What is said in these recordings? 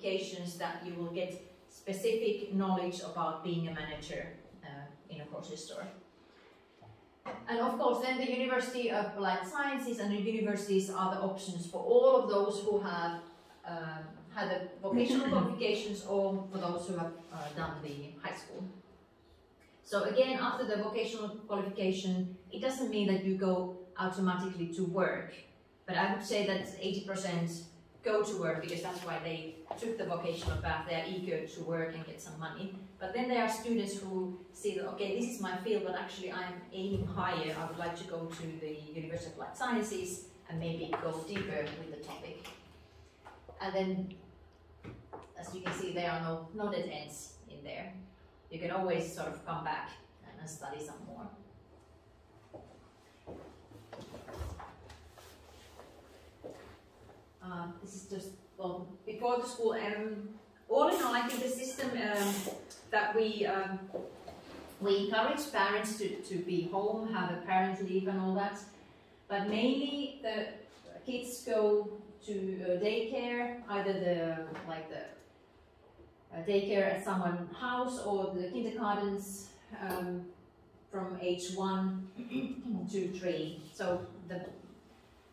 qualifications that you will get specific knowledge about being a manager uh, in a grocery store. And of course, then the University of Applied Sciences and the universities are the options for all of those who have um, had the vocational qualifications or for those who have uh, done the high school. So again, after the vocational qualification, it doesn't mean that you go automatically to work, but I would say that 80% go to work because that's why they took the vocational path. They are eager to work and get some money. But then there are students who see that, okay, this is my field, but actually I'm aiming higher. I would like to go to the University of Applied Sciences and maybe go deeper with the topic. And then, as you can see, there are no, no dead ends in there. You can always sort of come back and study some more. Uh, this is just, well, before the school, um, all in all, I think the system um, that we um, we encourage parents to, to be home, have a parent leave and all that, but mainly the kids go to uh, daycare, either the like the uh, daycare at someone's house or the kindergartens um, from age one to three. So the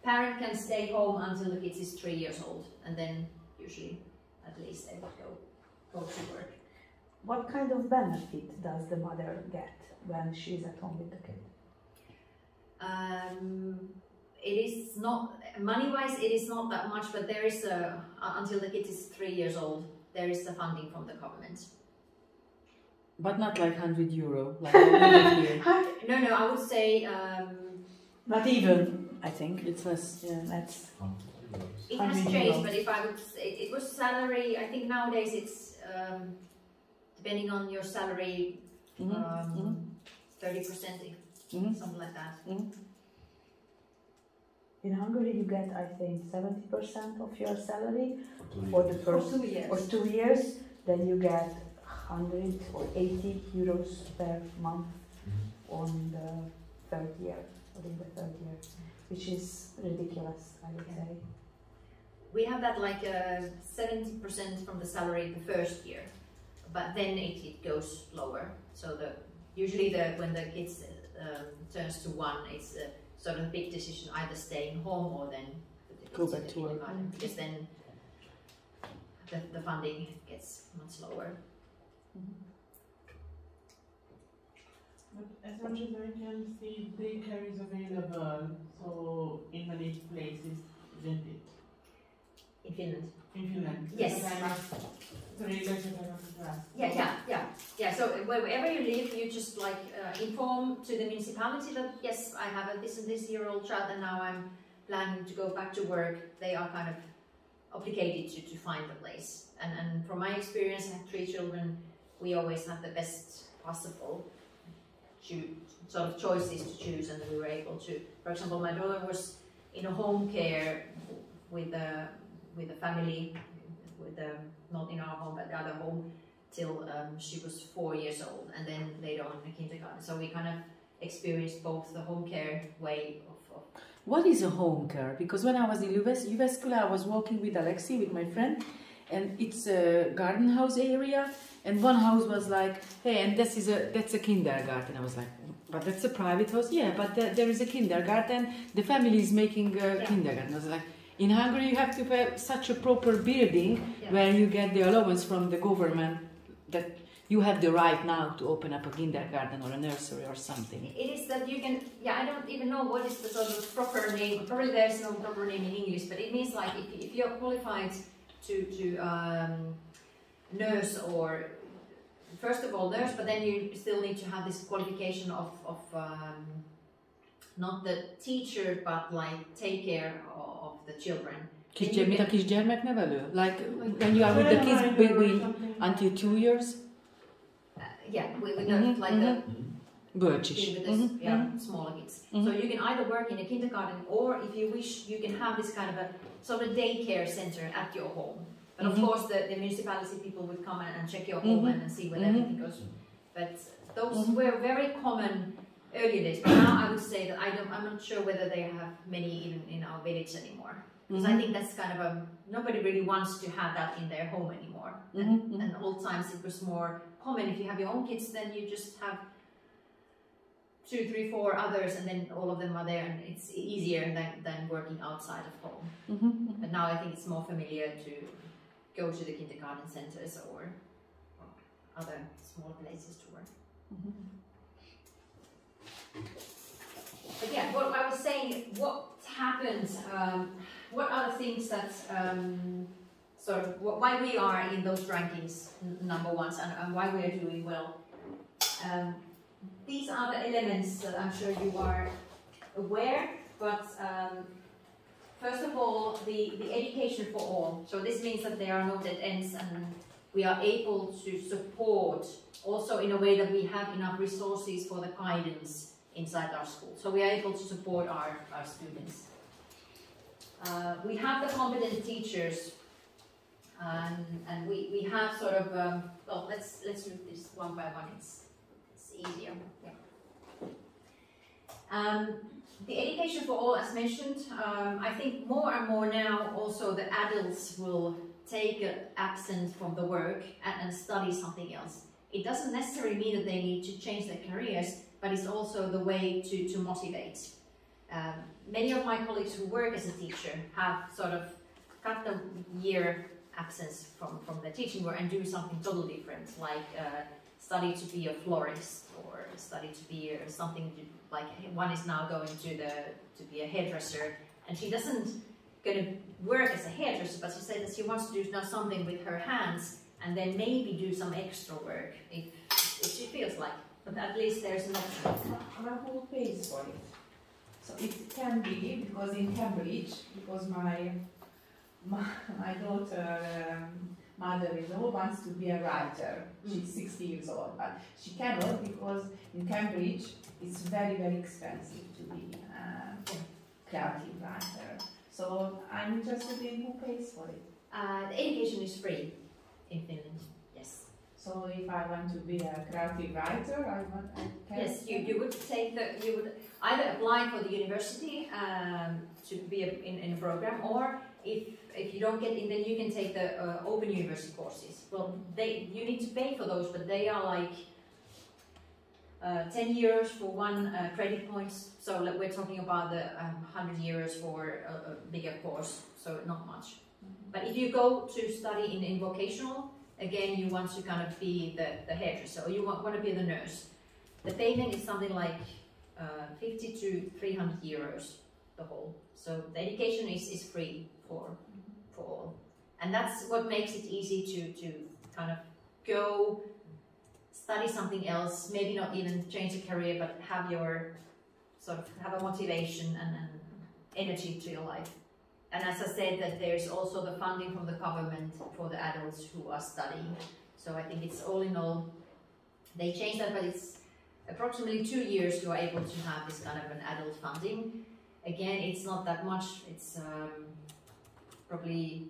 parent can stay home until the kid is three years old, and then usually at least they would go go to work. What kind of benefit does the mother get when she's at home with the kid? Um, it is not money wise it is not that much but there is a until the kid is three years old there is a funding from the government But not like 100 euro, like no no i would say um, Not even, I think. It's less, yeah. That's it has 100 changed but if i would say it, it was salary i think nowadays it's um, depending on your salary Mhm, um, 30 percent mhm. something like that in Hungary you get I think seventy percent of your salary for the years. first two years or two years. Then you get hundred or eighty euros per month on the third year or in the third year, which is ridiculous, I would Yeah. say. we have that like uh, 70% from the salary the first year but then it, it goes lower so the usually the when the kids um, turns to one it's a sort of big decision either staying home or then put the Go kids in back the to work. kindergarten, because then the, the funding gets much lower But as much as I can see, daycare is available, so in many places, isn't it? in Finland In Finland. Yes. But I'm Sorry, that's what I wanted ask. Yeah, yeah, yeah, yeah. So wherever you live, you just like uh, inform to the municipality that yes, I have a this and this year old child, and now I'm planning to go back to work. They are kind of obligated to, to find a place. And and from my experience, I have three children. We always have the best possible sort of choices to choose, and we were able to. For example, my daughter was in a home care with a with a family with a not in our home but the other home till um, she was four years old and then later on in kindergarten. So we kind of experienced both the home care way of, of What is a home care? Because when I was in Juves- I was walking with Alexi, with my friend, and it's a garden house area. And one house was like, "Hey, and this is a that's a kindergarten." I was like, "But that's a private house." Yeah, but there, there is a kindergarten. The family is making a Yeah. kindergarten. I was like, "In Hungary, you have to have such a proper building Yeah. where you get the allowance from the government that you have the right now to open up a kindergarten or a nursery or something." It is that you can, yeah, I don't even know what is the sort of proper name. Probably there's no proper name in English, but it means like if, if you're qualified to to um, nurse or first of all nurse, but then you still need to have this qualification of of um, not the teacher, but like take care of, of the children. Kis, Then you mint a can- kisgyermeknevelő? Like when you are with the kids Childminder or between something. until two years? Uh, yeah, with, with Mhm, the, like the Bölcsis. with the Mhm, yeah, mhm. smaller kids. Mhm. So you can either work in a kindergarten or if you wish, you can have this kind of a sort of daycare center at your home. But of course, the, the municipality people would come and, and check your home Mhm. and, and see where Mhm. everything goes. But those were very common earlier days. But now I would say that I don't, I'm not sure whether they have many even in our village anymore. Because Mm-hmm. I think that's kind of a, nobody really wants to have that in their home anymore. And, and old times it was more common. If you have your own kids, then you just have two, three, four others, and then all of them are there, and it's easier than, than working outside of home. Mhm. But now I think it's more familiar to go to the kindergarten centers or other small places to work. But yeah, what I was saying, what happened, um, what are the things that um, sort of wh- why we are in those rankings number ones and, and why we are doing well. Um, these are the elements that I'm sure you are aware, but um, first of all, the, the education for all. So this means that there are no dead ends and we are able to support also in a way that we have enough resources for the guidance inside our school. So we are able to support our, our students. Uh, we have the competent teachers and, and we, we have sort of, um, well, let's, let's do this one by one, it's, it's easier. Yeah. Um, the education for all, as mentioned, um, I think more and more now also the adults will take an absence from the work and, and study something else. It doesn't necessarily mean that they need to change their careers, but it's also the way to, to motivate. Um, many of my colleagues who work as a teacher have sort of cut the year absence from, from the teaching work and do something totally different, like uh, study to be a florist or study to be something like one is now going to the to be a hairdresser and she doesn't going to work as a hairdresser but she said that she wants to do now something with her hands and then maybe do some extra work if, if she feels like but at least there's an option Well, who pays for it? So it can be, because in Cambridge, because my, my, my daughter, um, mother-in-law wants to be a writer. She's 60 years old, but she cannot because in Cambridge it's very, very expensive to be a creative writer. So I'm interested in who pays for it. uh, the education is free in Finland yes So if I want to be a creative writer, I want, I. Yes, you, you would take the, you would either apply for the university um, to be a, in, in a program, or if, if you don't get in, then you can take the uh, open university courses. Well, they, you need to pay for those, but they are like uh, 10 euros for one uh, credit points. So like, we're talking about the um, 100 euros for a, a bigger course, so not much. But if you go to study in, in vocational, again, you want to kind of be the, the hairdresser, or you want, want to be the nurse. The payment is something like uh, 50 to 300 euros, the whole. So the education is, is free for, for. And that's what makes it easy to, to kind of go study something else, maybe not even change a career, but have your sort of have a motivation and, and energy to your life. And as I said, that there's also the funding from the government for the adults who are studying. So I think it's all in all, they changed that, but it's approximately two years you are able to have this kind of an adult funding. Again, it's not that much. It's um, probably,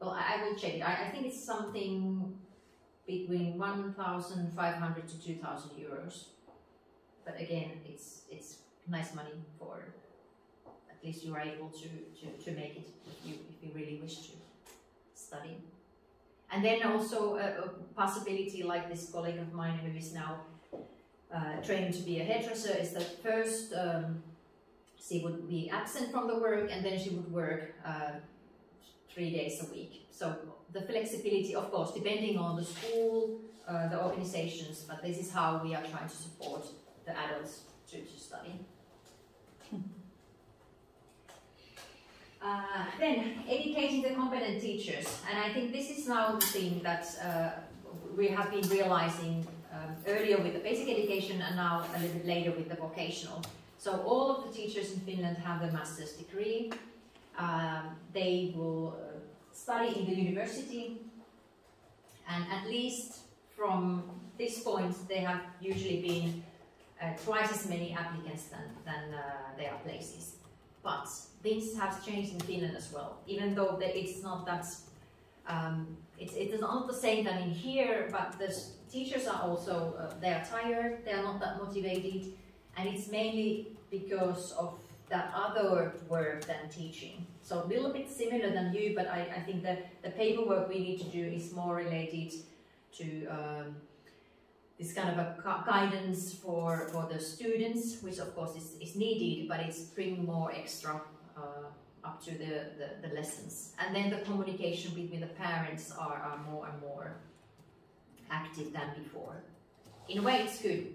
well, I, I will check it. I, I think it's something between 1,500 to 2,000 euros. But again, it's it's nice money for at least you are able to, to, to make it if you, if you really wish to study. And then also a, a possibility like this colleague of mine who is now uh, trained to be a hairdresser is that first um, she would be absent from the work and then she would work uh, three days a week. So the flexibility, of course, depending on the school, uh, the organizations, but this is how we are trying to support the adults to, to study. Uh, then educating the competent teachers, and I think this is now the thing that uh, we have been realizing um, earlier with the basic education and now a little bit later with the vocational. So all of the teachers in Finland have the master's degree. Um, they will uh, study in the university, and at least from this point, they have usually been uh, twice as many applicants than, than uh, there are places. But things have changed in Finland as well, even though it's not that, um, it's, it is not the same than in here, but the teachers are also, uh, they are tired, they are not that motivated, and it's mainly because of that other work than teaching. So a little bit similar than you, but I, I think that the paperwork we need to do is more related to um, this kind of a guidance for, for the students, which of course is, is needed, but it's bringing more extra uh, up to the, the, the lessons. And then the communication between the parents are, are more and more active than before. In a way, it's good.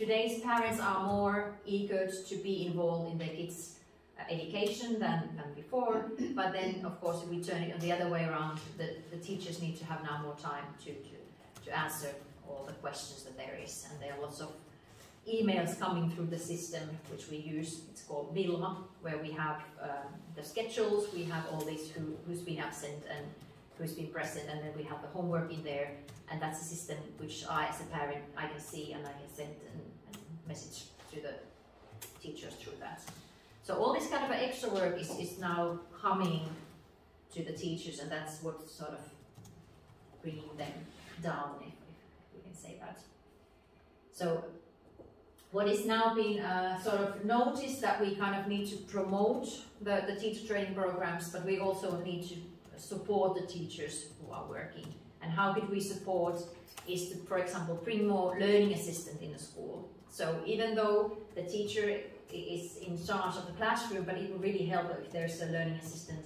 Today's parents are more eager to be involved in their kids' education than, than before, but then, of course, if we turn it the other way around, the, the teachers need to have now more time to, to, to answer all the questions that there is, and there are lots of emails coming through the system which we use. It's called Wilma, where we have um, the schedules, we have all these who, who's been absent and who's been present, and then we have the homework in there, and that's a system which I, as a parent, I can see and I can send and message to the teachers through that. So all this kind of extra work is, is now coming to the teachers, and that's what's sort of bringing them down, if, if we can say that. So what is now being uh, sort of noticed that we kind of need to promote the, the teacher training programs, but we also need to support the teachers who are working. And how could we support is to, for example, bring more learning assistant in the school. So even though the teacher is in charge of the classroom, but it will really help if there's a learning assistant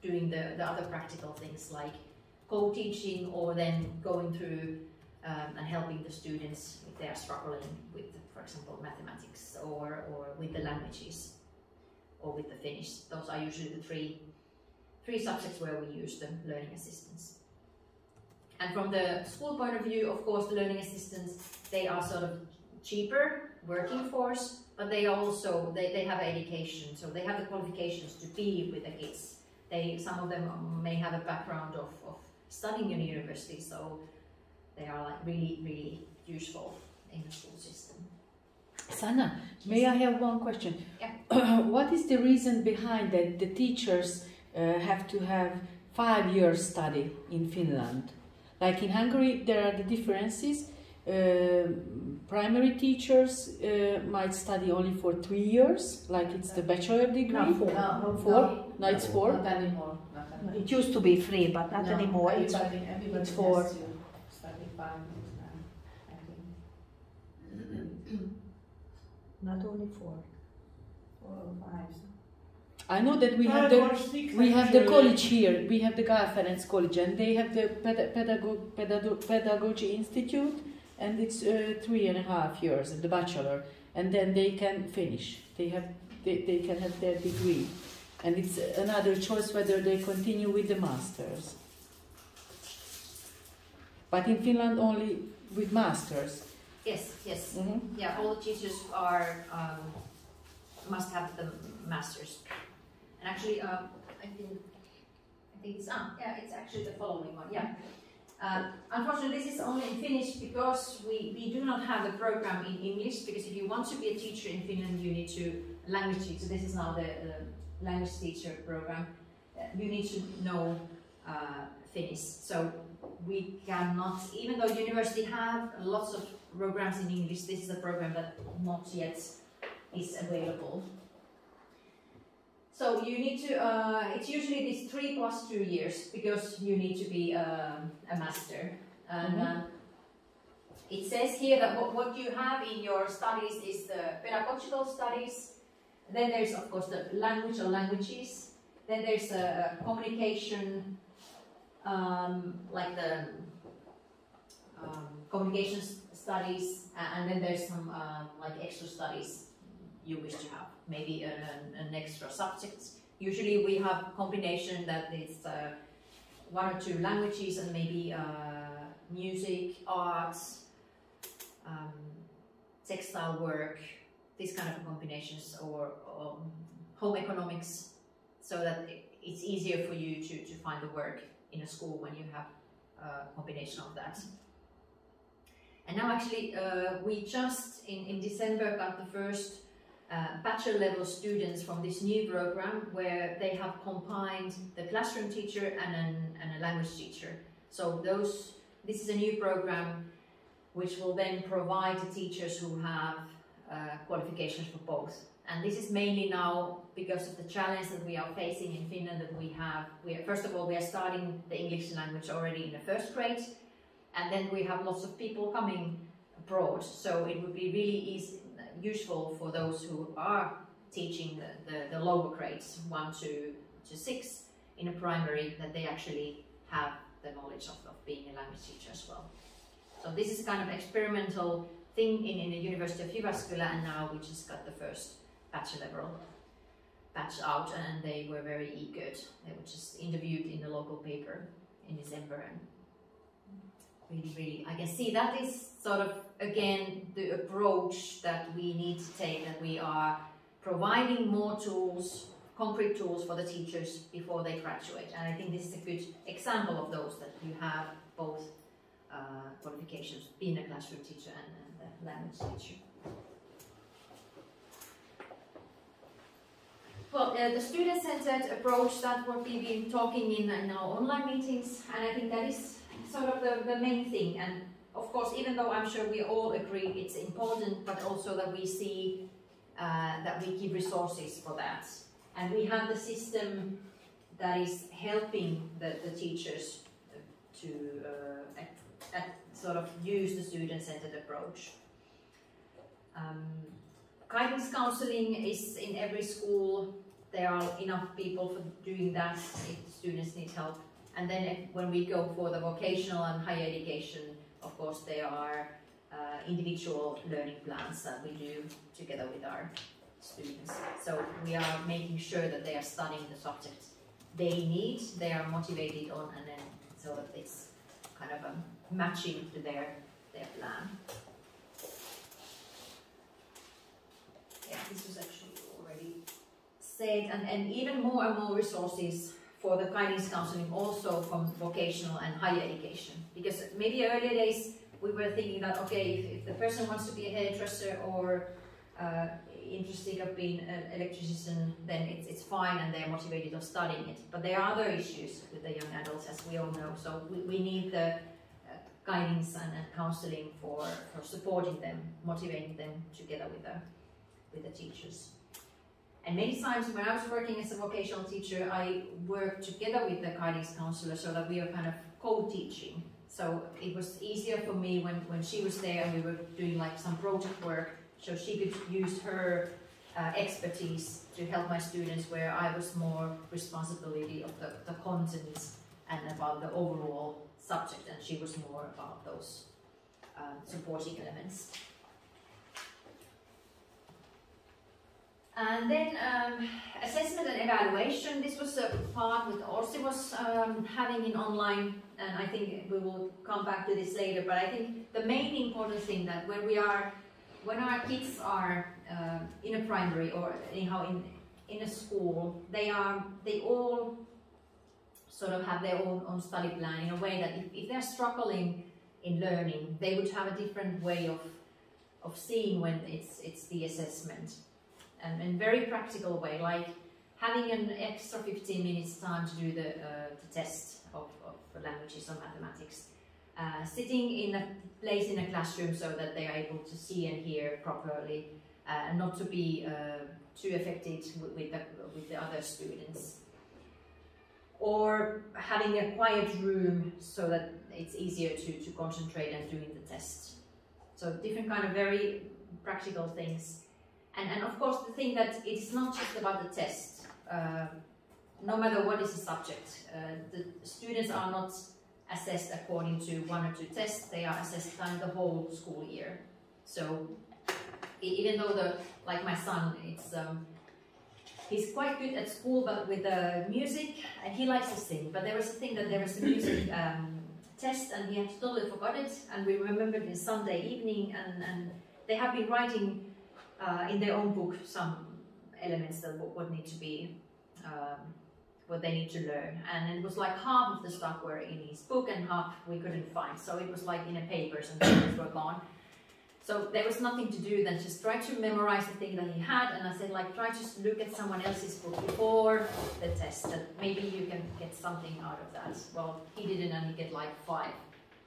doing the, the other practical things like co-teaching or then going through um, and helping the students if they are struggling with, for example, mathematics or, or with the languages or with the Finnish. Those are usually the three, three subjects where we use the learning assistants. And from the school point of view, of course, the learning assistants, they are sort of cheaper working force, but they also, they, they have education, so they have the qualifications to be with the kids. They, some of them may have a background of, of studying in university, so they are like really, really useful in the school system. Sana, may I have one question? Yeah. what is the reason behind that the teachers uh, have to have five years study in Finland? Like in Hungary, there are the differences. Uh, primary teachers uh, might study only for three years, like it's the bachelor degree. No, four. No, Four? No, it's four. Not anymore, not anymore. It used to be free, but not No, anymore. It's Everybody, everybody it's four. has to study five years now, I think. not only four. Four or five. I know that we have the six, we have the college here. We have the Gál Ferenc College, and they have the peda- pedago- pedago- pedagogy institute, and it's uh, three and a half years of the bachelor, and then they can finish. They have they, they can have their degree, and it's another choice whether they continue with the masters. But in Finland, only with masters. Yes, yes. Mm-hmm. Yeah, all the teachers are um, must have the masters. And actually, um, I think I think it's ah, yeah, it's actually the following one. Yeah. Uh, unfortunately, this is only in Finnish because we, we do not have the program in English. Because if you want to be a teacher in Finland, you need to language teacher. This is now the, the language teacher program. Uh, you need to know uh, Finnish. So we cannot, even though university have lots of programs in English, this is a program that not yet is available. So you need to, uh, it's usually these three plus two years because you need to be um, a master. And Mhm. uh, it says here that what, what you have in your studies is the pedagogical studies. Then there's of course the language or languages. Then there's a communication, um, like the um, communications studies, and then there's some uh, like extra studies you wish to have, maybe an, an, extra subject. Usually we have combination that it's uh, one or two languages and maybe uh, music, arts, um, textile work, these kind of combinations, or home economics, so that it's easier for you to, to find the work in a school when you have a combination of that. And now actually uh, we just in, in December got the first uh, bachelor level students from this new program where they have combined the classroom teacher and, an, and a language teacher. So those this is a new program which will then provide the teachers who have uh, qualifications for both. And this is mainly now because of the challenge that we are facing in Finland that we have, we are, first of all, we are starting the English language already in the first grade, and then we have lots of people coming abroad. So it would be really easy, useful for those who are teaching the, the, the lower grades, one to, to six in a primary, that they actually have the knowledge of, of being a language teacher as well. So this is kind of experimental thing in, in the University of Jyväskylä and now we just got the first batch level batch out and they were very eager. They were just interviewed in the local paper in December and really, really, I can see that is sort of again the approach that we need to take that we are providing more tools, concrete tools for the teachers before they graduate. And I think this is a good example of those that you have both uh, qualifications, being a classroom teacher and, and a language teacher. Well, uh, the student-centered approach, that we've been talking in, in our online meetings, and I think that is sort of the, the main thing. And of course, even though I'm sure we all agree it's important, but also that we see uh, that we give resources for that. And we have the system that is helping the, the teachers to uh, at, at sort of use the student-centered approach. Um, guidance counseling is in every school. There are enough people for doing that if students need help. And then if, when we go for the vocational and higher education, of course, there are uh, individual learning plans that we do together with our students. So we are making sure that they are studying the subject they need, they are motivated on, and then so that it's kind of a matching to their their plan. Yeah, this was actually already said, and, and even more and more resources for the guidance counseling also from vocational and higher education. Because maybe earlier days we were thinking that okay, if, if the person wants to be a hairdresser or uh, interested of being an electrician, then it's, it's fine and they're motivated of studying it. But there are other issues with the young adults, as we all know. So we, we need the uh, guidance and, counseling for, for supporting them, motivating them together with the, with the teachers. And many times when I was working as a vocational teacher, I worked together with the guidance counselor so that we are kind of co-teaching. So it was easier for me when, when she was there and we were doing like some project work so she could use her uh, expertise to help my students where I was more responsibility of the, the content and about the overall subject and she was more about those um, supporting elements. And then um, assessment and evaluation, this was a part that Orsi was um, having in online and I think we will come back to this later, but I think the main important thing that when we are when our kids are uh, in a primary or anyhow in in a school, they are they all sort of have their own, own study plan in a way that if, if they're struggling in learning, they would have a different way of of seeing when it's it's the assessment, and in very practical way, like having an extra 15 minutes time to do the, uh, the test of, of languages or mathematics uh, sitting in a place in a classroom so that they are able to see and hear properly uh, and not to be uh, too affected with, with, the, with the other students. Or having a quiet room so that it's easier to, to concentrate and doing the test. So different kind of very practical things. And, and of course the thing that it's not just about the test. Uh, no matter what is the subject, uh, the students are not assessed according to one or two tests. They are assessed during the whole school year. So even though the like my son, it's um, he's quite good at school, but with the music, and he likes to sing. But there was a thing that there was a music um, test, and he had totally forgot it. And we remembered it Sunday evening, and, and they have been writing uh, in their own book some elements that would need to be um, what they need to learn. And it was like half of the stuff were in his book and half we couldn't find. So it was like in a papers and papers were gone. So there was nothing to do than just try to memorize the thing that he had. And I said like, try to look at someone else's book before the test and maybe you can get something out of that. Well, he didn't and he get like five.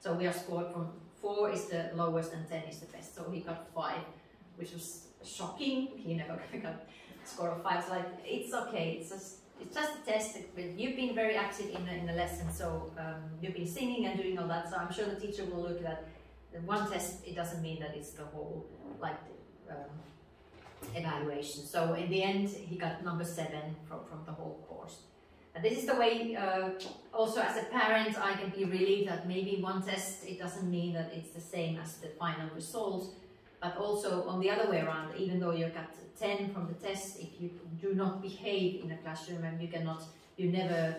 So we are scored from four is the lowest and 10 is the best. So he got five, which was shocking. He never got score of five. So like, it's okay. It's just it's just a test. But you've been very active in the, in the lesson, so um, you've been singing and doing all that. So I'm sure the teacher will look at the one test. It doesn't mean that it's the whole like um, evaluation. So in the end, he got number seven from from the whole course. And this is the way, uh, also as a parent, I can be relieved that maybe one test, it doesn't mean that it's the same as the final result. But also on the other way around, even though you got 10 from the test, if you do not behave in a classroom and you cannot, you never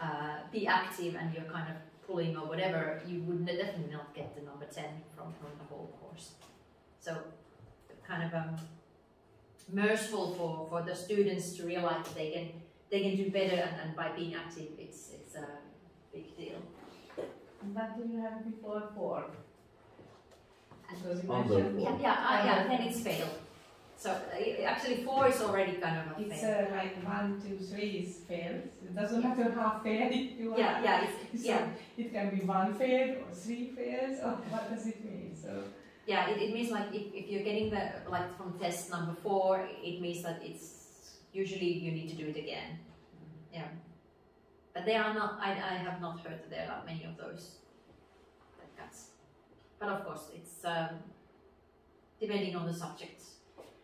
uh, be active and you're kind of pulling or whatever, you would definitely not get the number 10 from, from the whole course. So kind of um, merciful for, for the students to realize that they can they can do better and, and by being active it's it's a big deal. What do you have before four? Because you On the mentioned Yeah, yeah, uh, yeah, then it's failed. So uh, actually four is already kind of a it's fail. uh, like one, two, three is failed. It doesn't matter how fail if you Yeah, are. yeah, it's, So yeah, it can be one failed or three fails or what does it mean? So yeah. It, it means like if, if you're getting the like from test number four, it means that it's usually you need to do it again. Yeah, but they are not. I, I have not heard that there are many of those that cuts. But of course, it's um, depending on the subjects.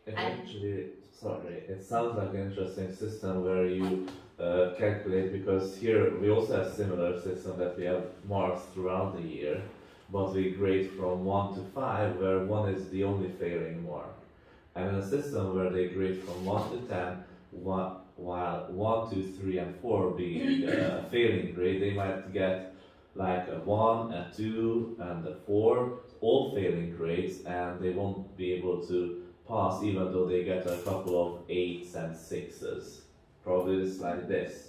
And- actually, sorry, it sounds like an interesting system where you uh, calculate because here we also have similar system that we have marks throughout the year, but we grade from one to five, where one is the only failing mark, and in a system where they grade from one to ten, one, while one, two, three, and four being uh, a failing grade, they might get like a one, a two, and a four, all failing grades, and they won't be able to pass even though they get a couple of eights and sixes. Probably it's like this.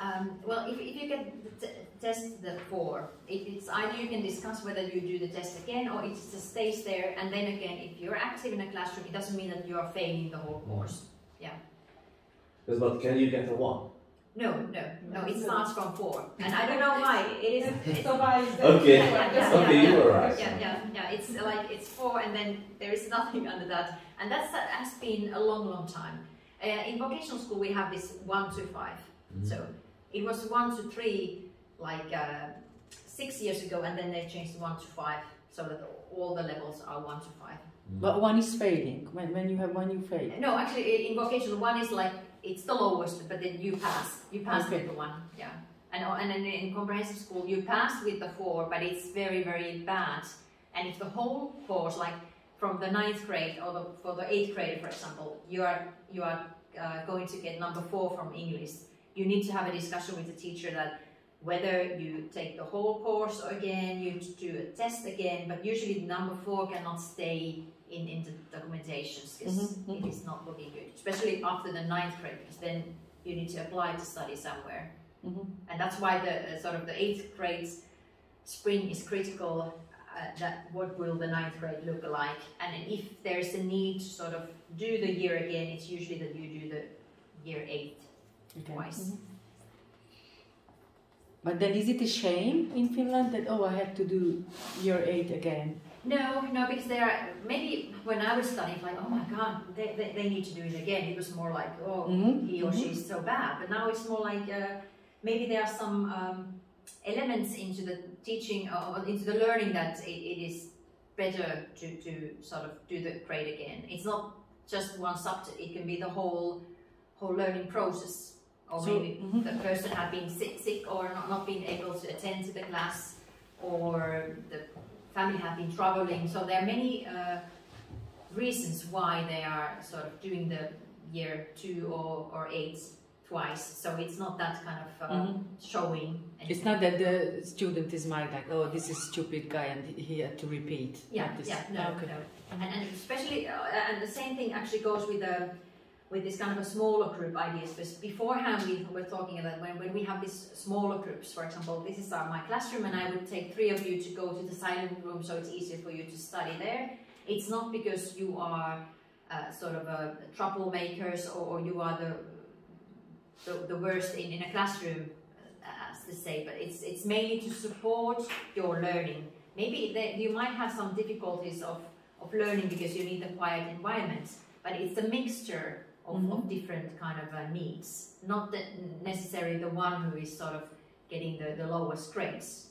Um, well, if, if you get the t- test the four, it, it's either you can discuss whether you do the test again or it just stays there. And then again, if you're active in a classroom, it doesn't mean that you are failing the whole course. Yes, but can you get a one? No, no, no. It starts from four, and I don't know why. It is. It's, so why is that? Okay. Yeah, yeah, Okay, yeah. you were right. yeah, yeah, yeah. It's like it's four, and then there is nothing under that, and that's that has been a long, long time. Uh, in vocational school, we have this one to 5 So it was one to three, like uh, six years ago, and then they changed to one to five, so that all the levels are one to five. But one is failing. When, when you have one, you fail. No, actually, in vocational, one is like it's the lowest, but then you pass. You pass Okay. with the one, yeah. And uh, and then in comprehensive school, you pass with the four, but it's very very bad. And if the whole course, like from the ninth grade or the, for the eighth grade, for example, you are you are uh, going to get number four from English, you need to have a discussion with the teacher that whether you take the whole course again, you do a test again, but usually number four cannot stay in, in the documentations because Mhm, it is not looking good, especially after the ninth grade, because then you need to apply to study somewhere. Mhm. And that's why the uh, sort of the eighth grade spring is critical. Uh, that what will the ninth grade look like, and if there's a need to sort of do the year again, it's usually that you do the year eight Okay. twice. Mhm. But then is it a shame in Finland that, oh, I have to do year eight again? No, no, because they are maybe when I was studying, like, oh my god, they, they, they need to do it again. It was more like, oh, Mhm, he or mhm. she is so bad. But now it's more like uh, maybe there are some um, elements into the teaching or into the learning that it, it is better to, to sort of do the grade again. It's not just one subject; it can be the whole whole learning process. Or So, maybe mhm. the person had been sick, sick or not, not being able to attend to the class, or the family have been traveling. So there are many uh, reasons why they are sort of doing the year two or, or eight twice. So it's not that kind of uh, Mhm. showing. It's not that the student is mind like, oh, this is stupid guy and he had to repeat. Yeah, yeah, no, Okay. no. And, and especially, uh, and the same thing actually goes with the with this kind of a smaller group ideas. Because beforehand we were talking about when, when we have these smaller groups, for example, this is my classroom and I would take three of you to go to the silent room so it's easier for you to study there. It's not because you are uh, sort of uh, troublemakers or, or you are the, the, the worst in, in a classroom, uh, as to say, but it's, it's mainly to support your learning. Maybe that you might have some difficulties of of learning because you need a quiet environment, but it's a mixture of, Mhm. of different kind of uh, needs, not the, necessarily the one who is sort of getting the, the lowest grades.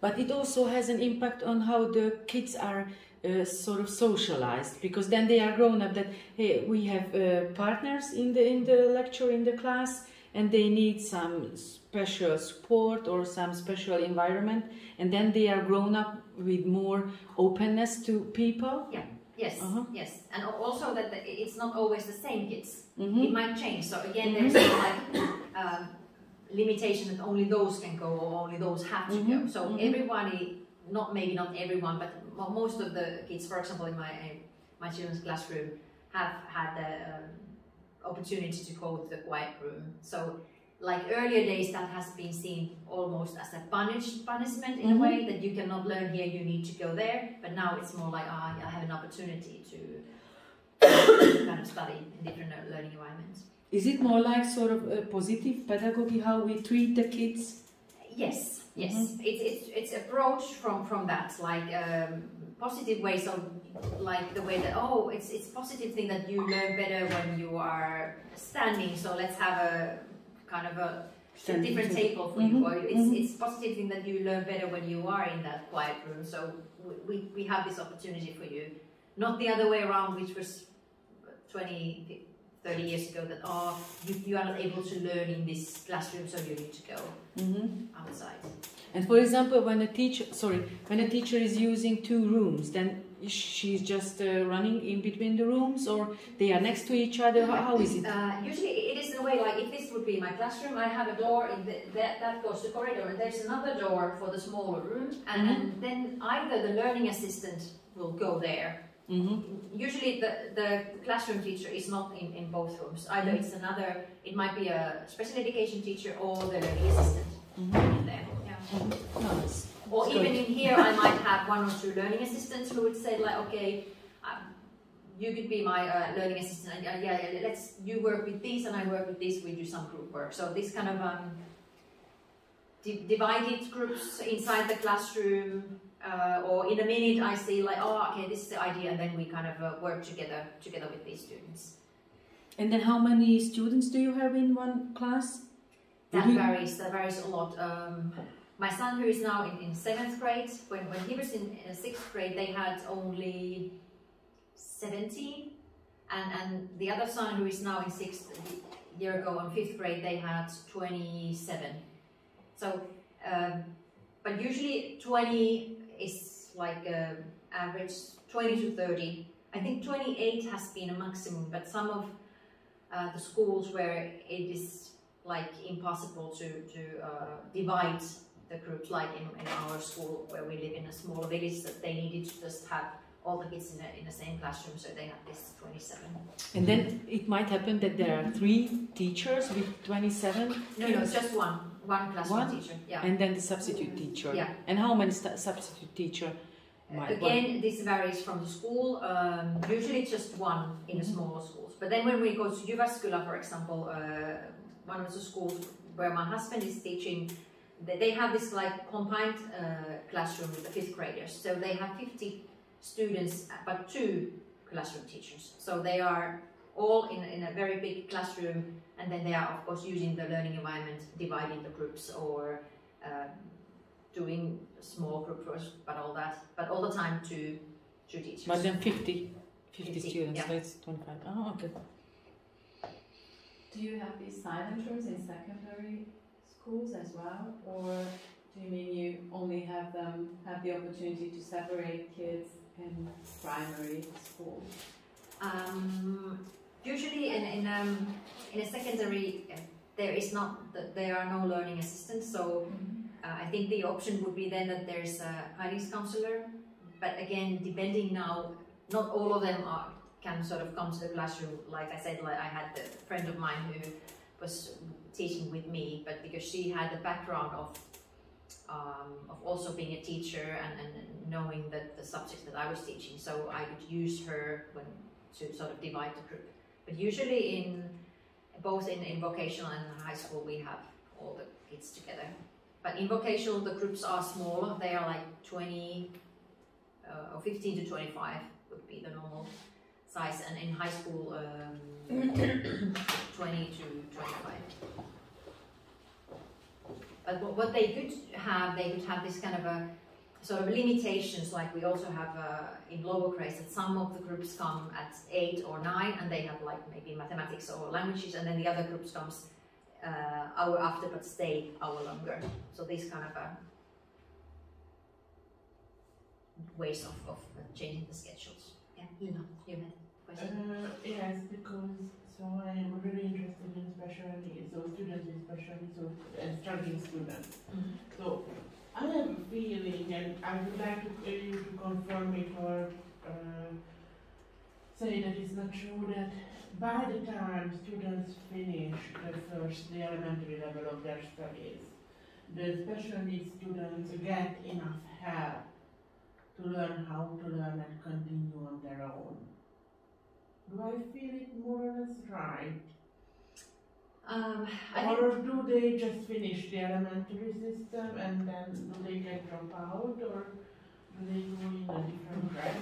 But it also has an impact on how the kids are uh, sort of socialized because then they are grown up that hey we have uh, partners in the in the lecture in the class and they need some special support or some special environment and then they are grown up with more openness to people Yes, Uh-huh. yes, and also that the, it's not always the same kids. It hmm might change. So again, there's no like um, limitation that only those can go or only those have to go. Mhm, So mhm. everybody, not maybe not everyone, but most of the kids, for example, in my my children's classroom, have had the um, opportunity to go to the quiet room. So like earlier days, that has been seen almost as a punish punishment in Mhm. a way that you cannot learn here, you need to go there. But now it's more like ah, I have an opportunity to kind of study in different learning environments. is it more like sort of a positive pedagogy how we treat the kids Yes, yes. Mhm. It's it's it's approach from from that like um, positive ways of like the way that oh it's it's positive thing that you learn better when you are standing. So let's have a kind of a, a different table for Mhm, you. Or it's mhm. it's positive thing that you learn better when you are in that quiet room. So we we, we have this opportunity for you, not the other way around, which was 20, 30 years ago that oh you, you are not able to learn in this classroom, so you need to go hmm outside. And for example, when a teacher, sorry, when a teacher is using two rooms, then she's just uh, running in between the rooms, or they are next to each other. How, how is it? Uh, usually it is in a way like if this would be my classroom, I have a door in the, that, that goes to corridor, and there's another door for the smaller room, and, Mhm. and then either the learning assistant will go there. hmm Usually the, the classroom teacher is not in, in both rooms. Either Mhm. it's another, it might be a special education teacher or the learning assistant hmm in there. Yeah. Nice. Or That's even good. in here, I might have one or two learning assistants who would say like, okay, um, you could be my uh, learning assistant. And, uh, yeah, yeah, let's you work with this and I work with this. We do some group work. So this kind of um, di- divided groups inside the classroom. Uh, or in a minute, I see like, oh, okay, this is the idea, and then we kind of uh, work together together with these students. And then how many students do you have in one class? That varies. That varies a lot. Um, my son, who is now in, in seventh grade, when, when he was in, sixth grade, they had only seventeen, and and the other son, who is now in sixth year ago on fifth grade, they had twenty-seven. So, um, but usually twenty is like uh, average, twenty to thirty. I think twenty-eight has been a maximum, but some of uh, the schools where it is like impossible to to uh, divide the groups like in, in our school where we live in a small village that they needed to just have all the kids in, a, in the same classroom so they have this 27 And then it might happen that there are three teachers with 27 no no just one one classroom One? teacher yeah and then the substitute teacher. Yeah. And how many substitute teacher might Again, this varies from the school. Um, usually, it's just one in the Mhm. smaller schools. But then, when we go to Jyväskylä, for example, uh, one of the schools where my husband is teaching, they, they have this like combined uh, classroom with the fifth graders. So they have 50 students, but two classroom teachers. So they are all in, in a very big classroom, and then they are, of course, using the learning environment, dividing the groups or um, doing small group work, but all that, but all the time to two teachers. But then 50, 50, 50, students, yeah. so it's 25. Oh, okay. Do you have these silent rooms in secondary schools as well, or do you mean you only have them have the opportunity to separate kids in primary school? Um, usually in in, um, in a secondary, there is not th- there are no learning assistants. So uh, I think the option would be then that there's a guidance counselor. But again, depending now, not all of them are can sort of come to the classroom. Like I said, like I had a friend of mine who was teaching with me, but because she had the background of um, of also being a teacher and, and knowing that the subjects that I was teaching, so I would use her when to sort of divide the group. But usually in both in, in vocational and high school we have all the kids together. But in vocational the groups are smaller, they are like 20, uh, uh, or 15 to 25 would be the normal size, and in high school, um, 20 to 25. But what, what they could have, they could have this kind of a sort of limitations, like we also have uh, in lower grades that some of the groups come at eight or nine, and they have like maybe mathematics or languages, and then the other groups comes uh, hour after but stay hour longer. So these kind of uh, ways of, of changing the schedules. Yeah, Ina, you had a question. Uh, yes, because so I am really interested in special needs, so students with special needs so, and struggling students. Mhm. So I have a feeling, and I would like to, you to confirm it or uh, say that it's not true that by the time students finish the first, the elementary level of their studies, the special needs students get enough help to learn how to learn and continue on their own. Do I feel it more or less right? Um, I Or do they just finish the elementary system and then do they get drop out or do they go in a different track?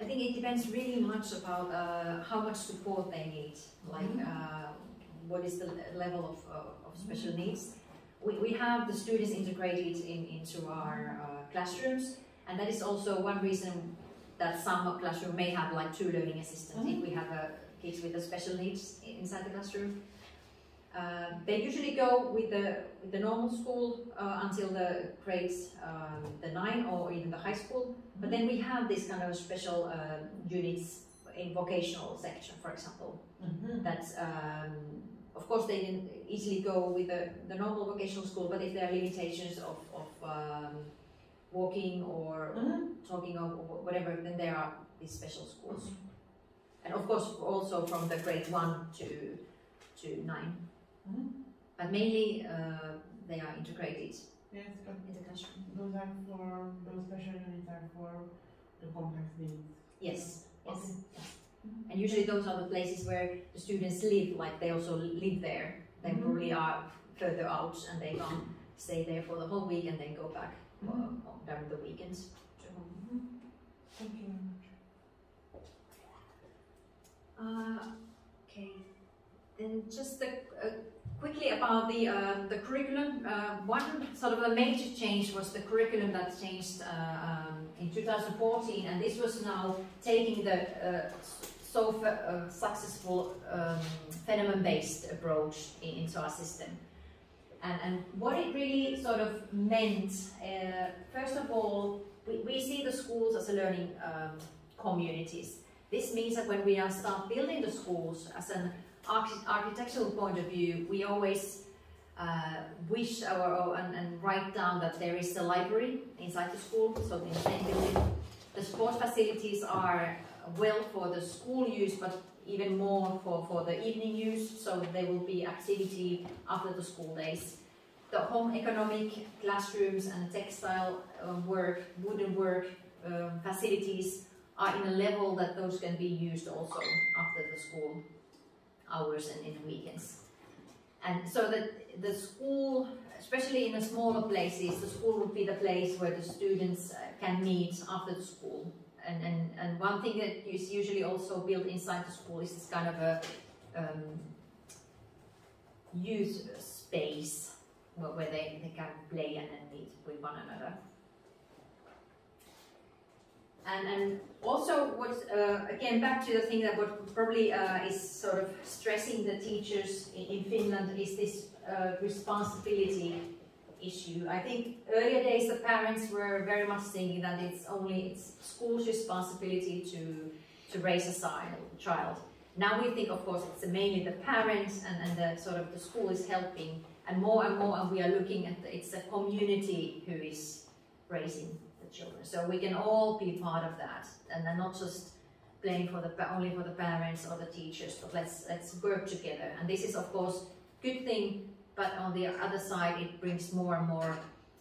I think it depends really much about uh, how much support they need, like Mhm. uh, what is the level of, uh, of special needs. We, we have the students integrated in, into our uh, classrooms, and that is also one reason that some classroom may have like two learning assistants if we have uh, kids with a special needs inside the classroom. Uh, they usually go with the with the normal school uh, until the grades um, the nine or even the high school, but then we have this kind of special uh, units in vocational section, for example, Mm-hmm. that um, of course they can easily go with the, the normal vocational school, but if there are limitations of, of um, walking or talking or whatever, then there are these special schools. And of course also from the grade one to, to nine. Mhm. But mainly uh, they are integrated Yes, but in the classroom. those are for, those special units are for the complex needs. Yes, yes. Okay. yes. And usually those are the places where the students live, like they also live there. They Mhm. probably are further out and they can stay there for the whole week and then go back. During the weekends. Thank you. Uh, okay. Then just uh, quickly about the uh, the curriculum. Uh, one sort of a major change was the curriculum that changed uh, um, in 2014, and this was now taking the uh, so successful um, phenomenon-based approach in, into our system. And, and what it really sort of meant, uh, first of all, we, we see the schools as a learning um, communities. This means that when we are start building the schools as an archi- architectural point of view, we always uh, wish or and, and write down that there is a library inside the school, so the same building. The sports facilities are well for the school use, but even more for, for the evening use, so there will be activity after the school days. The home economic classrooms and textile um, work, wooden work um, facilities are in a level that those can be used also after the school hours and in the weekends. And so that the school, especially in the smaller places, the school would be the place where the students uh, can meet after the school. And, and, and one thing that is usually also built inside the school is this kind of a um, youth space where, where they, they can play and, meet with one another. And, and also what, uh, again, back to the thing that what probably uh, is sort of stressing the teachers in, in Finland is this uh, responsibility issue. I think earlier days the parents were very much thinking that it's only it's school's responsibility to to raise a child. Now we think, of course, it's mainly the parents and, and the sort of the school is helping, and more and more, and we are looking at the, it's the community who is raising the children. So we can all be part of that, and then not just blame for the only for the parents or the teachers, but let's let's work together. And this is, of course, good thing but on the other side it brings more and more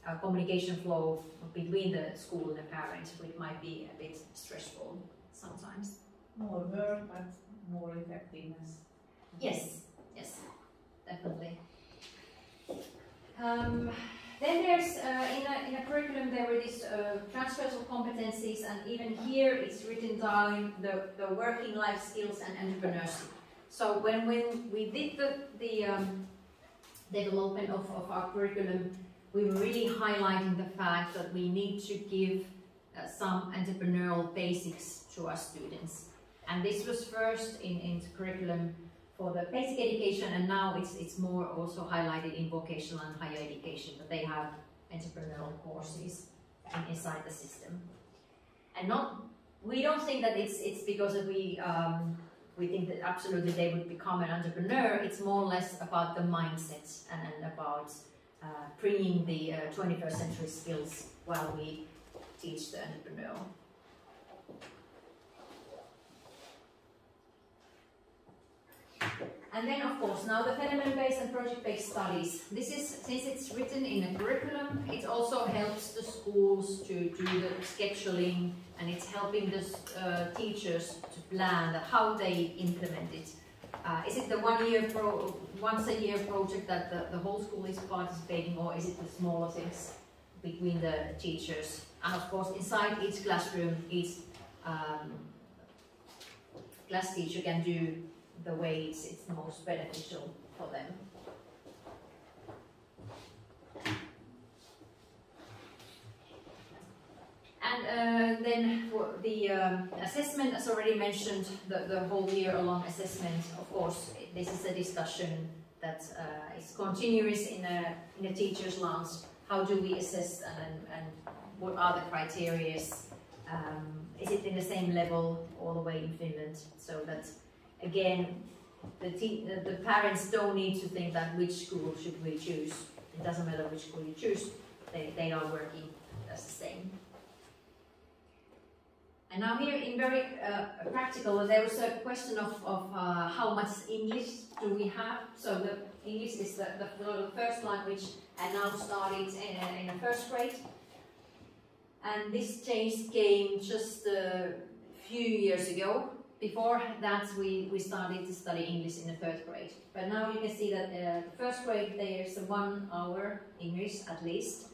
uh, communication flow between the school and the parents which might be a bit stressful sometimes More work, but more effectiveness. yes yes definitely um, Then there's, uh, in, a, in a curriculum, there were these uh, transfers of competencies, and even here it's written down the, the working life skills and entrepreneurship. So when, when we did the, the um, development of, of our curriculum, we were really highlighting the fact that we need to give uh, some entrepreneurial basics to our students. And this was first in, in curriculum for the basic education and now it's, it's more also highlighted in vocational and higher education that they have entrepreneurial courses inside the system. And not, we don't think that it's, it's because we, um, we think that absolutely they would become an entrepreneur, it's more or less about the mindset and, and about uh, bringing the uh, 21st century skills while we teach the entrepreneur. And then, of course, now the phenomenon-based and project-based studies. This is, since it's written in a curriculum, it also helps the schools to do the scheduling and it's helping the uh, teachers to plan how they implement it. Uh, is it the one year once a year project that the, the whole school is participating or is it the smaller things between the teachers? And of course, inside each classroom, each um, class teacher can do the way it's, it's most beneficial for them. And uh, then for the um, assessment, as already mentioned, the, the whole year long assessment, of course, this is a discussion that uh, is continuous in a, in a teacher's lounge. How do we assess and, and what are the criteria? Um, is it in the same level all the way in Finland? So that again, the, the, the, parents don't need to think that which school should we choose. It doesn't matter which school you choose, they, they are working as the same. And now here in very uh, practical, there was a question of, of uh, how much English do we have. So the English is the, the, the first language and now started in, in the first grade. And this change came just a few years ago before that, we, we started to study English in the third grade. But now you can see that uh, the first grade, there's one hour English at least.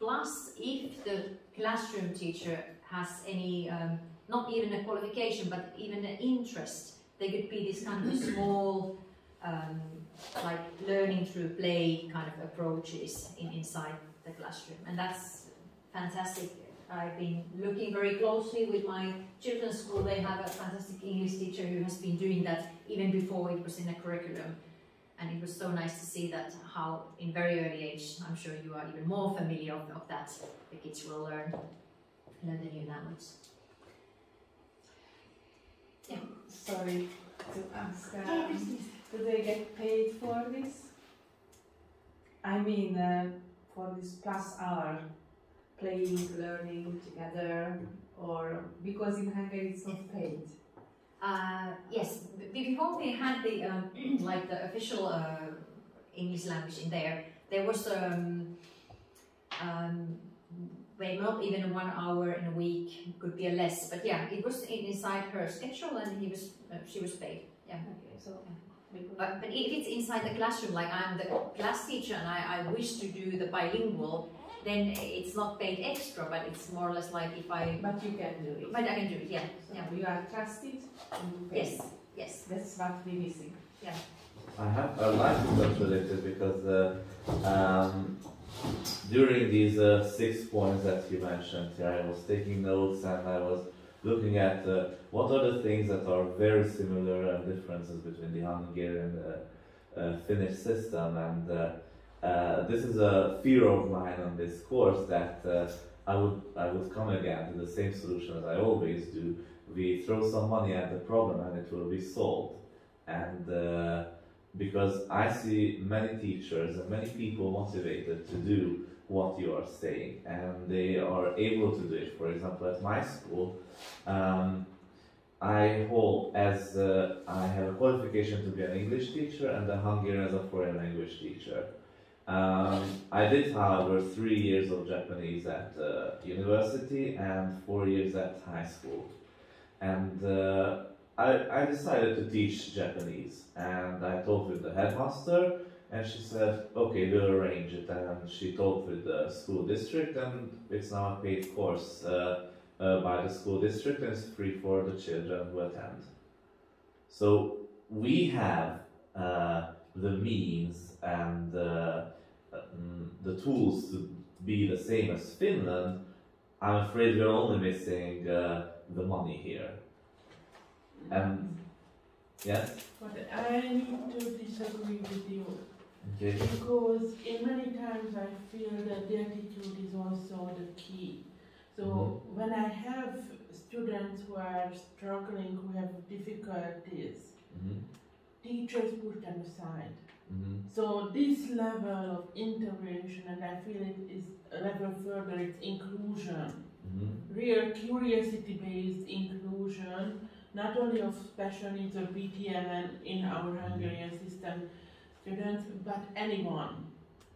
Plus, if the classroom teacher has any, um, not even a qualification, but even an interest, they could be this kind of small, um, like learning through play kind of approaches in, inside the classroom. And that's fantastic I've been looking very closely with my children's school. They have a fantastic English teacher who has been doing that even before it was in the curriculum. And it was so nice to see that how in very early age, I'm sure you are even more familiar of, of that, the kids will learn, learn the new language. Yeah. Sorry to ask, um, do they get paid for this? I mean, uh, for this plus hour playing, learning together, or because in Hungary it's not paid? Uh, yes, before we had the um, like the official uh, English language in there, there was um, um, maybe not even one hour in a week, could be a less, but yeah, it was inside her schedule and he was uh, she was paid. Yeah. Okay, so. But, but if it's inside the classroom, like I'm the class teacher and I, I wish to do the bilingual, then it's not paid extra, but it's more or less like if I. But you can do it. But I can do it, yeah. So yeah. You are trusted. Yes, yes. That's what we're missing. Yeah. I have a life that's related because uh, um, during these uh, six points that you mentioned here, I was taking notes and I was looking at uh, what are the things that are very similar and differences between the Hungarian uh, uh, Finnish system and uh, this is a fear of mine on this course that uh, I would I would come again to the same solution as I always do. We throw some money at the problem and it will be solved. And uh, because I see many teachers and many people motivated to do what you are saying, and they are able to do it. For example, at my school, um, I hold as uh, I have a qualification to be an English teacher and a Hungarian as a foreign language teacher. Um, I did, however, three years of Japanese at uh, university and four years at high school. And uh, I, I decided to teach Japanese. And I talked with the headmaster, And she said, okay, we'll arrange it. And she talked with the school district, and it's now a paid course uh, uh, by the school district, and it's free for the children who attend. So we have uh, the means and mm, the tools to be the same as Finland. I'm afraid we're only missing uh, the money here. And yes, But I need to disagree with you okay. because in many times I feel that the attitude is also the key. So Mhm. when I have students who are struggling, who have difficulties, hmm teachers push them aside. Hmm So this level of integration, and I feel it is a level further, it's inclusion. hmm real curiosity-based inclusion, not only of special needs or BTM and in our Hungarian system students, but anyone.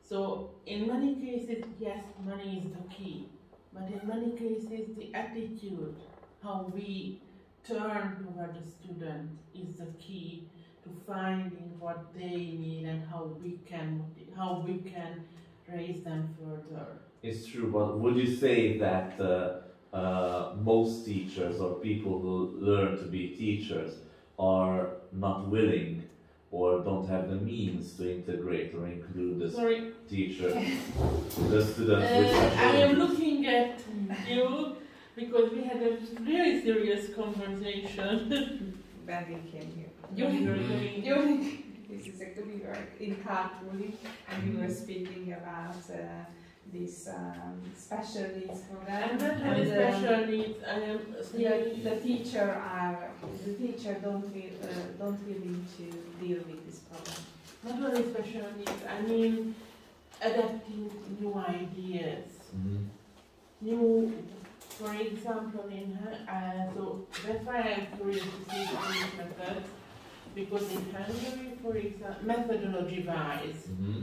So in many cases, yes, money is the key, but in many cases, the attitude, how we turn toward the student is the key to finding what they need and how we can how we can raise them further. It's true, but would you say that uh, uh, most teachers or people who learn to be teachers are not willing or don't have the means to integrate or include the Sorry, teacher, the students with Uh, special I am looking at you because we had a really serious conversation. When we came here. You Mhm. During, this is a we were in carpooling and we were speaking about uh, this um, special needs program. I'm not And, only um, special needs, I am the, the teacher are the teacher don't will, uh, don't willing to deal with this problem. not only special needs, I mean adapting new ideas. Mhm. New, for example, in her, uh, so that's why I'm curious to see these methods because in Hungary, for example, methodology wise, Mhm.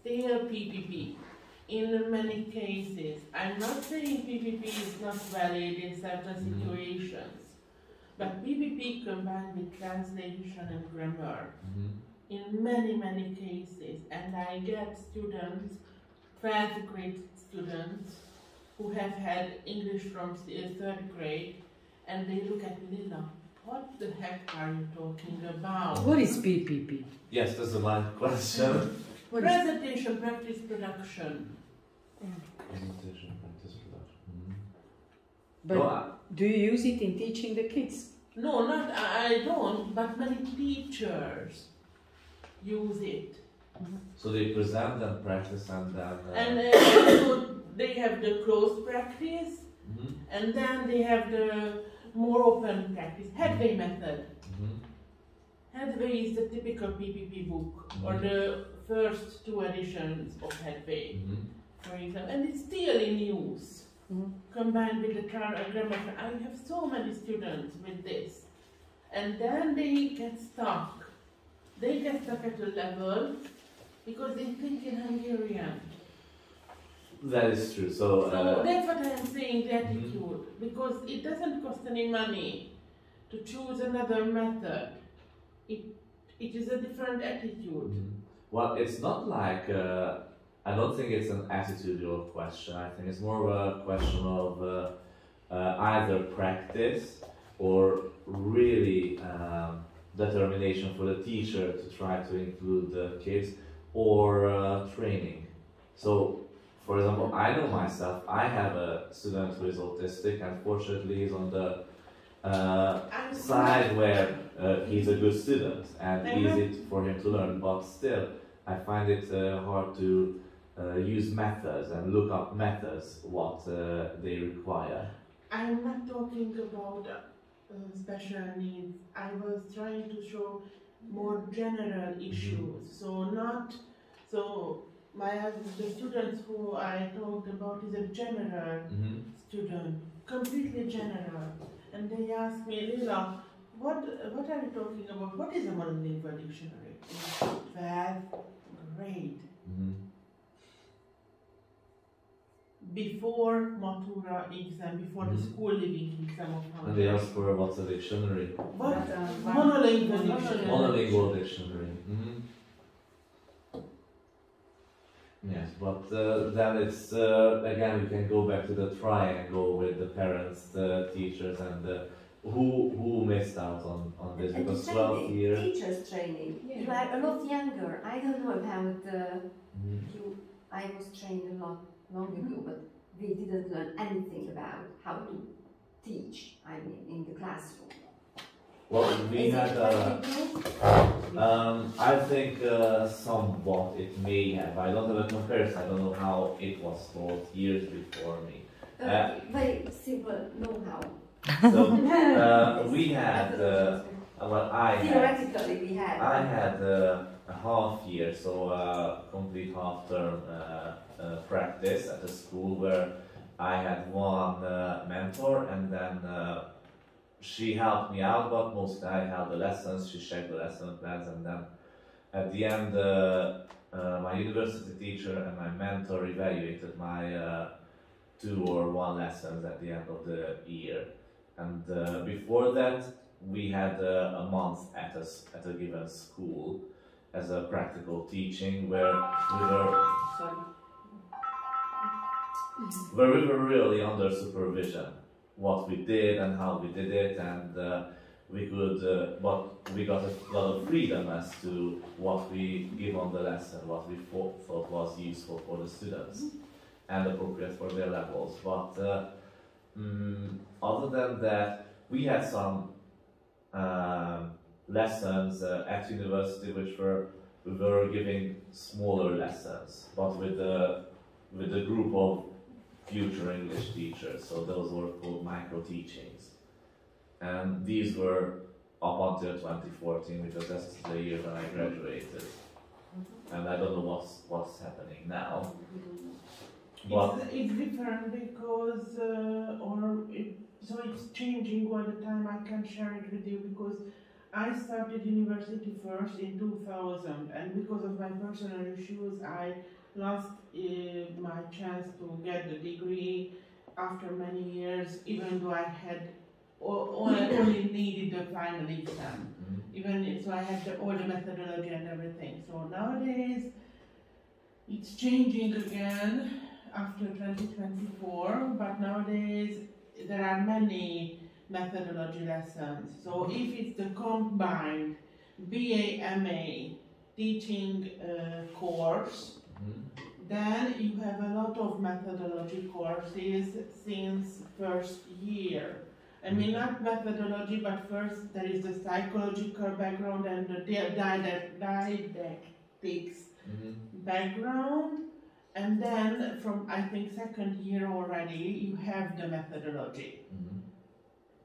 still PPP. In many cases, I'm not saying PPP is not valid in certain Mhm. situations, but PPP combined with translation and grammar Mhm. in many, many cases, and I get students, 12th grade students, who have had English from third grade, and they look at me, Lila, what the heck are you talking about? What is PPP? Yes, that's a live question. What is Presentation, practice, production. Presentation, practice, production. Mhm. but No, I- do you use it in teaching the kids? No, not I I don't, but many teachers use it. so they present and practice and then. Uh, And uh, so they have the close practice, mhm. and then they have the more open practice, headway method. Mhm. Headway is the typical PPP book, or Mhm. the first two editions of Headway, Mhm. for example, and it's still in use. Mhm. Combined with the tra- uh, grammar, I have so many students with this, and then they get stuck. They get stuck at a level because they think in Hungarian. That is true. So, So uh, that's what I'm saying, the Mhm. attitude, because it doesn't cost any money to choose another method. It, it is a different attitude. Mhm. Well, it's not like uh, I don't think it's an attitudinal question. I think it's more of a question of uh, uh, either practice or really um, determination for the teacher to try to include the kids or uh, training. So, for example, I know myself. I have a student who is autistic. Unfortunately, he's on the uh, side where uh, he's a good student and easy for him to learn, but still, I find it uh, hard to uh, use methods and look up methods what uh, they require. I'm not talking about uh, special needs. I was trying to show more general issues. So not so my the students who I talked about is a general Mm-hmm. student, completely general, and they asked me, Lila, what what are you talking about? What is a monolingual dictionary? Twelfth grade. Mm-hmm. Before Matura exam, before the Mhm. school living exam of And they ask for what's a dictionary, What? But, Monolingual Monolingual. dictionary. monolingual dictionary. Mm-hmm. Yes, but uh, then it's uh, again we can go back to the triangle with the parents, the teachers, and the, who who missed out on, on this And the because 12 years. teachers training. Yeah. You are a lot younger. I don't know about uh, Mhm. you. I was trained a lot long ago, but we didn't learn anything about how to teach. I mean, in the classroom. Well, we had. Uh, um, I think uh, somewhat it may have. I don't have a comparison. I don't know how it was taught years before me. Uh, very simple know-how. So uh, we had. Uh, well, I had. Theoretically, we had. I had uh, a half year, so uh, complete half term uh, uh, practice at a school where I had one uh, mentor and then uh, she helped me out, but mostly I held the lessons, she checked the lesson plans, and then at the end, uh, uh, my university teacher and my mentor evaluated my uh, two or one lessons at the end of the year. And uh, before that, we had uh, a month at a, at a given school as a practical teaching where we were Sorry. where we were really under supervision what we did and how we did it and uh, we could uh, but we got a lot of freedom as to what we give on the lesson what we thought, thought was useful for the students and appropriate for their levels. But uh, mm, other than that we had some um, lessons uh, at university which were we were giving smaller lessons but with the with a group of future English teachers. So those were called micro teachings. And these were up until 2014 because that's the year when I graduated. And I don't know what's what's happening now. But It's, it's different because, uh, or it, so it's changing all the time. I can share it with you because I started university first in 2000, and because of my personal issues, I lost uh, my chance to get the degree after many years, even though I had o- only, only needed the final exam mm, even so I had the, all the methodology and everything. So nowadays it's changing again after 2024, but nowadays there are many methodology lessons. So if it's the combined BA MA teaching uh, course, then you have a lot of methodology courses since first year. I mean, not methodology, but first there is the psychological background and the di- didact- didactics mhm, background. And then from, I think, second year already, you have the methodology. mhm.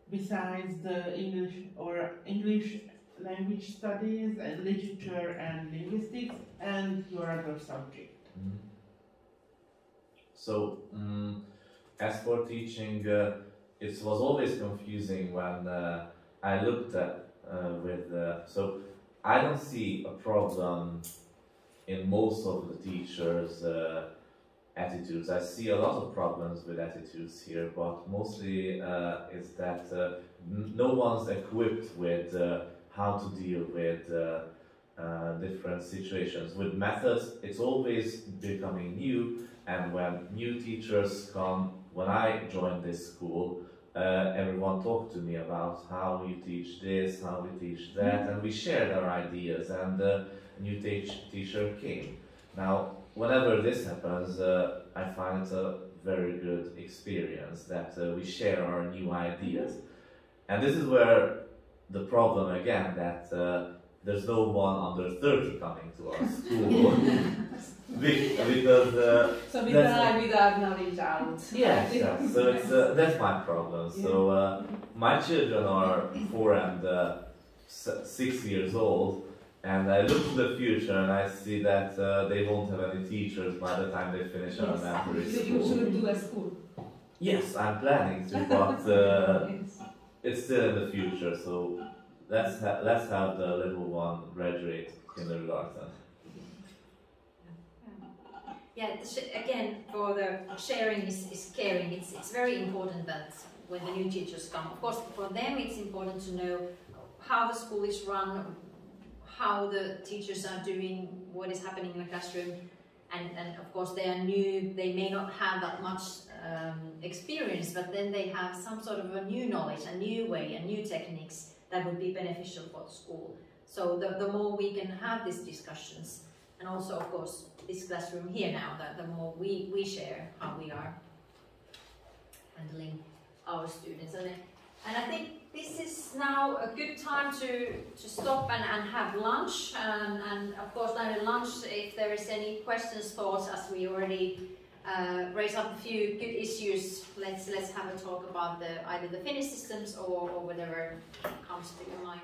Besides the English or English language studies and literature and linguistics and your other subject. Mhm. So, mm, as for teaching, uh, it was always confusing when uh, I looked at uh, with. So, I don't see a problem in most of the teachers' attitudes. I see a lot of problems with attitudes here, but mostly uh, is that uh, no one's equipped with uh, how to deal with. Different situations. With methods, it's always becoming new, and when new teachers come, when I joined this school, uh, everyone talked to me about how you teach this, how we teach that, and we shared our ideas, and uh, a new teach- teacher came. Now, whenever this happens, uh, I find it a very good experience that uh, we share our new ideas. And this is where the problem again that uh, there's no one under 30 coming to our school because uh, So we That's try with our knowledge out. yes, yes, so it's uh, that's my problem. So uh, my children are four and uh, six years old, and I look to the future and I see that uh, they won't have any teachers by the time they finish elementary You you should do a school. Yes, I'm planning to, but uh, Yes. it's still in the future. So let's ha- let's have the little one graduate kindergarten. Yeah, again, for the sharing is, is caring. It's, it's very important that when the new teachers come, of course, for them it's important to know how the school is run, how the teachers are doing, what is happening in the classroom, and, and of course they are new, they may not have that much um, experience, but then they have some sort of a new knowledge, a new way, and new techniques that would be beneficial for the school. So the, the more we can have these discussions, and also of course this classroom here now, that the more we, we share how we are handling our students. And, and I think this is now a good time to, to stop and, and have lunch. And, and of course, during lunch, if there is any questions, thoughts, as we already uh, raised up a few good issues, let's let's have a talk about the either the Finnish systems or, or whatever comes to your mind.